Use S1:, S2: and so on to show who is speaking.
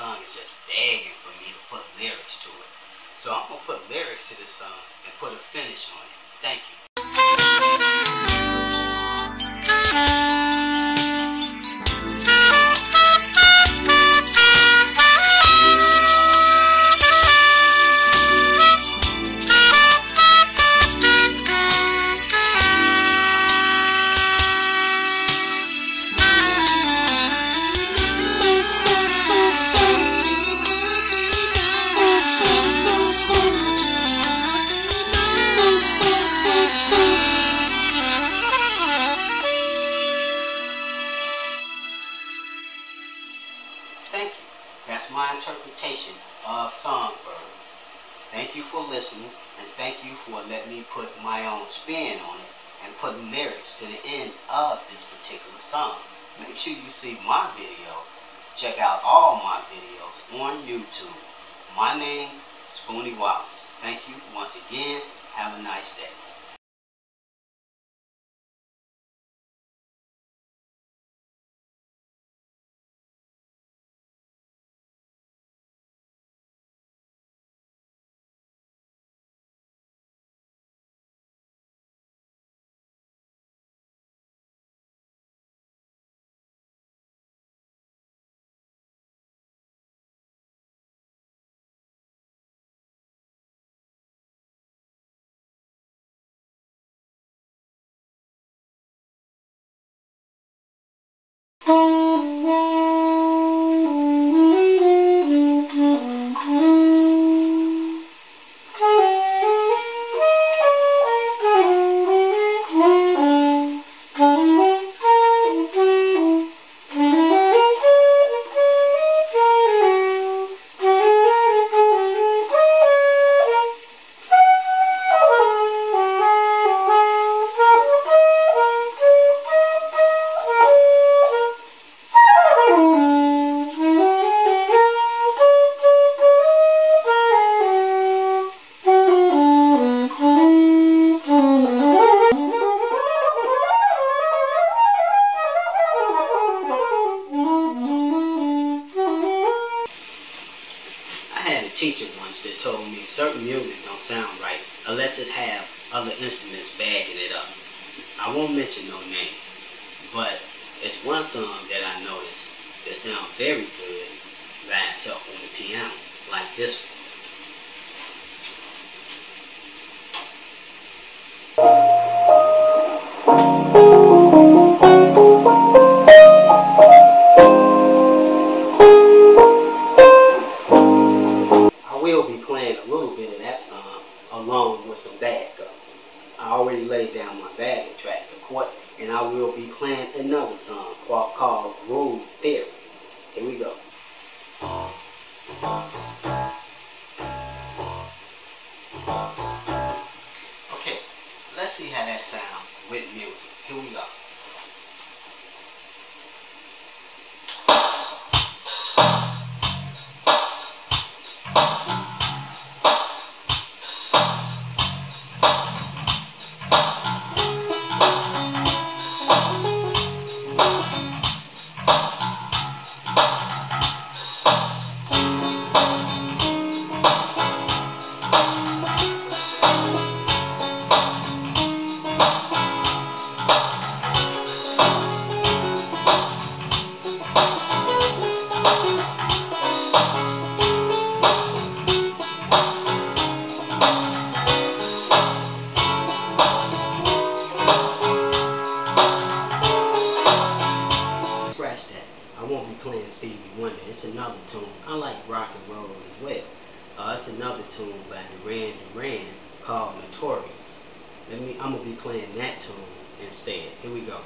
S1: song is just begging for me to put lyrics to it. So I'm gonna put lyrics to this song and put a finish on it. Thank you. Songbird. Thank you for listening, and thank you for letting me put my own spin on it and put lyrics to the end of this particular song. Make sure you see my video. Check out all my videos on YouTube. My name, is Spoony Wallace. Thank you once again. Have a nice day. Music sound right unless it have other instruments backing it up. I won't mention no name, but it's one song that I noticed that sounds very good by itself on the piano, like this one. Uh, along with some backup. I already laid down my backing tracks, of course, and I will be playing another song called Groove Theory. Here we go. Okay, let's see how that sounds with music. Here we go. Rock and roll as well. Uh, it's another tune by Duran Duran called Notorious. Let me. I'm gonna be playing that tune instead. Here we go.